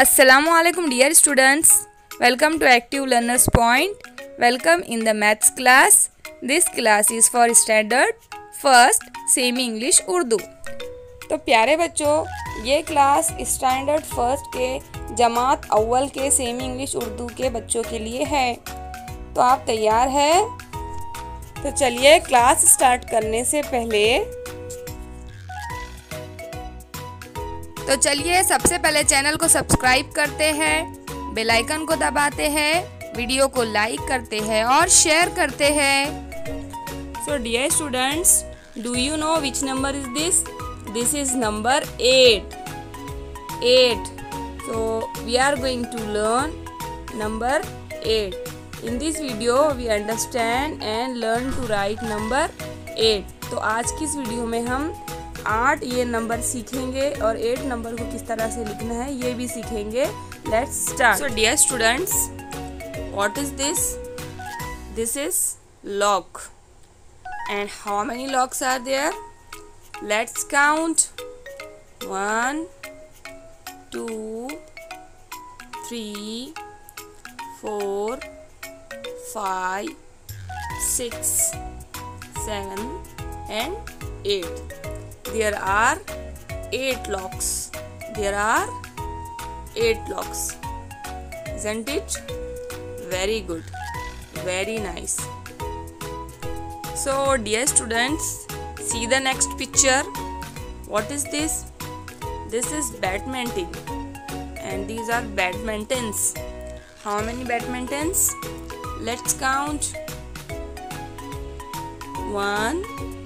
Assalamu alaikum dear students. Welcome to Active Learners Point. Welcome in the maths class. This class is for standard first semi English Urdu. तो प्यारे बच्चों ये class standard first के जमात अव्वल के semi English Urdu के बच्चों के लिए है तो आप तैयार है तो चलिए क्लास स्टार्ट करने से पहले तो चलिए सबसे पहले चैनल को सब्सक्राइब करते हैं, बेल आइकन को दबाते हैं, वीडियो को लाइक करते हैं और शेयर करते हैं। So dear students do you know which number is this this is number eight eight so, we are going to learn number 8 in this video, we understand and learn to write number 8 तो आज की इस video में हम आठ, ये number सीखेंगे और एट नंबर को किस तरह से लिखना है, ये भी सीखेंगे। Let's start so dear students what is this this is lock and how many locks are there let's count one two three four five six seven and eight. There are eight locks. There are eight locks. Isn't it very good? Very nice. So dear students see the next picture. What is this? This is badminton. And these are badmintons. How many badmintons? Let's count. One two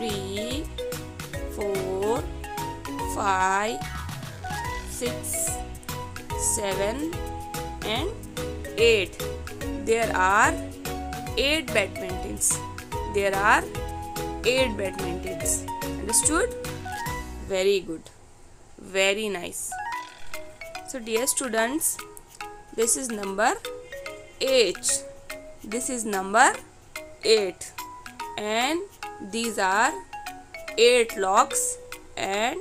three four five six seven and eight. There are eight badmintons. There are 8 badmintons. Understood? Very good. Very nice. So dear students this is number 8 this is number 8 and these are 8 locks and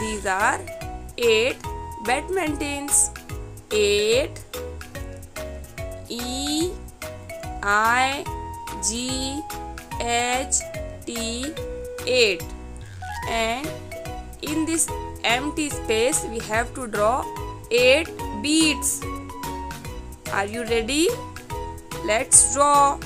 these are 8 badmintons 8 E I G H T 8 and in this empty space we have to draw 8 beads. Are you ready? Let's draw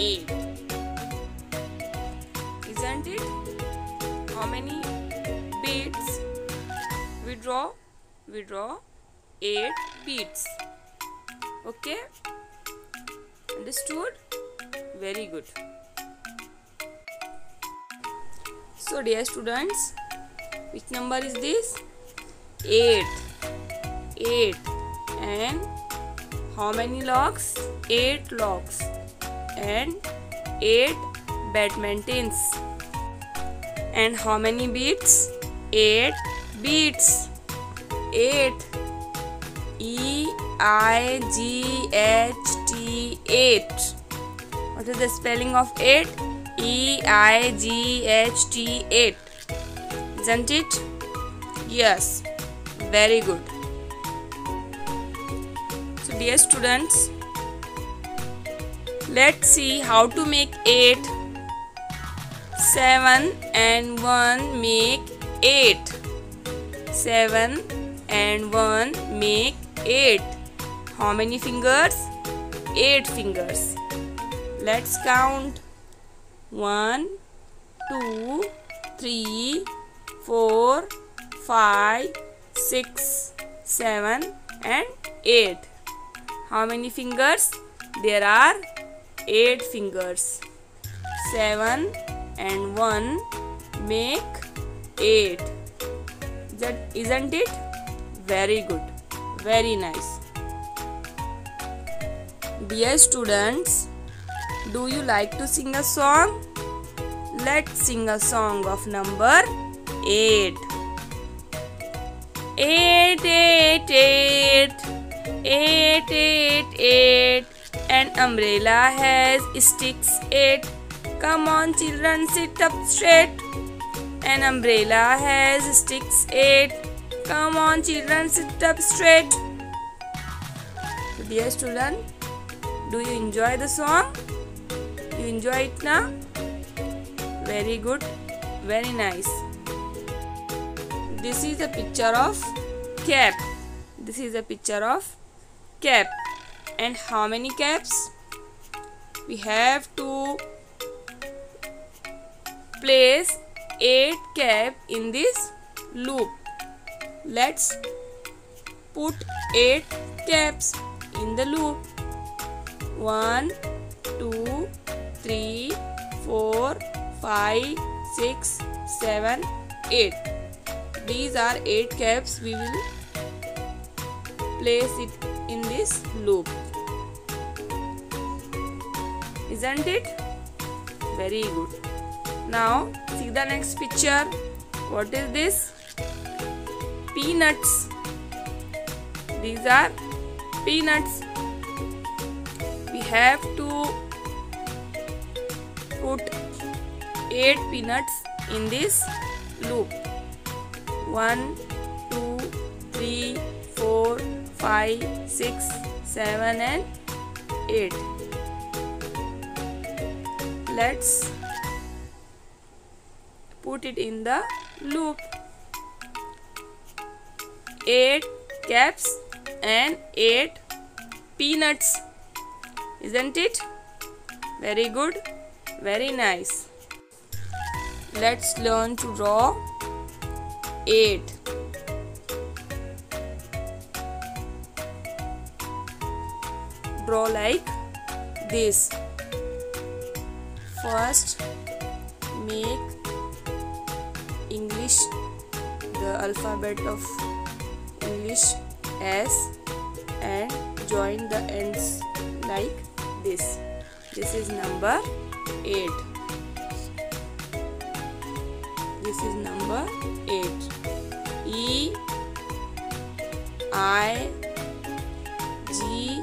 8. Isn't it? How many beads? We draw, we draw 8 beads. Okay? Understood? Very good. So dear students, which number is this? 8. 8. And how many locks? 8 locks and 8 badmintons. And how many beads 8 beads 8 E I G H T 8 what is the spelling of 8 E I G H T 8 isn't it? Yes. Very good. So dear students let's see how to make 8 7 and 1 make 8 7 and 1 make 8 how many fingers? 8 fingers. Let's count. 1 2 3 4 5 6 7 and 8 how many fingers? There are 8 fingers. 7 and 1 make 8 that isn't it? Very good. Very nice. Dear students Do you like to sing a song? Let's sing a song of number 8. 8 8 8 8 8 8 An umbrella has sticks. 8 Come on children sit up straight. An umbrella has sticks. 8 Come on children sit up straight. So Dear student Do you enjoy the song? You enjoy it now? Very good. Very nice. This is a picture of cap. This is a picture of cap and how many caps we have to place 8 cap in this loop. Let's put 8 caps in the loop. 1 2 3 4 5 6 7 8 these are 8 caps we will place it in this loop isn't it? Very good. Now see the next picture. What is this? Peanuts. These are peanuts. We have to put 8 peanuts in this loop. 1, 2, 3, 4, 5, 6, 7 and 8. Let's put it in the loop. 8 caps and 8 peanuts. Isn't it? Very good. Very nice. Let's learn to draw 8 draw like this first make English the alphabet of English S and join the ends like this. This is number 8 this is number 8 E I G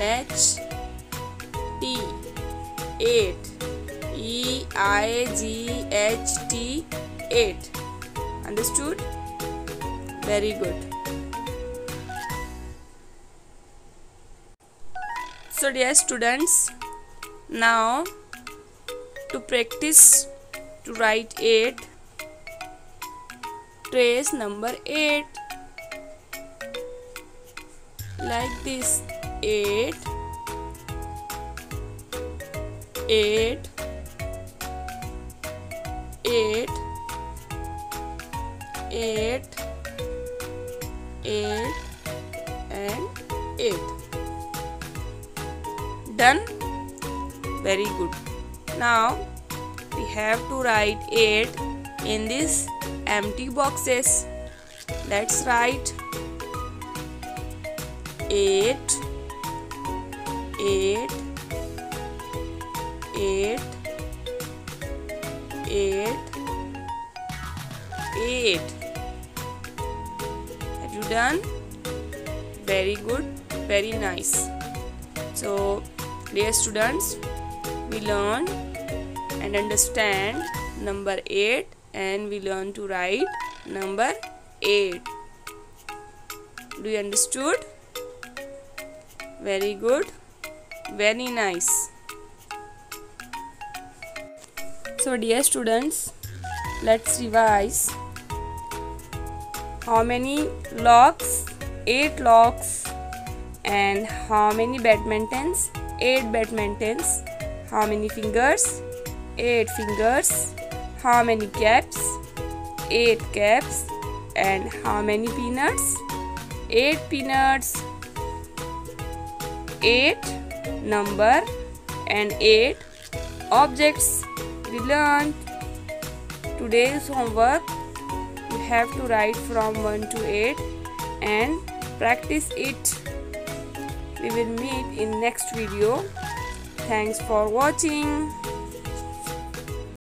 H T 8 E I G H T 8 understood? Very good. So dear students now to practice to write 8 trace number 8 like this 8 8 8 8 8 and 8 done? Very good. Now we have to write 8 in this empty boxes. Let's write 8 8 8 8 8 Have you done? Very good, very nice. So, dear students, we learn and understand number 8 and we learn to write number 8 do you understood very good very nice so dear students let's revise how many locks 8 locks and how many badmintons 8 badmintons how many fingers 8 fingers how many caps? 8 caps. And how many peanuts? 8 peanuts. 8 number and 8 objects we learned. Today's homework you have to write from 1 to 8 and practice it. We will meet in next video. Thanks for watching.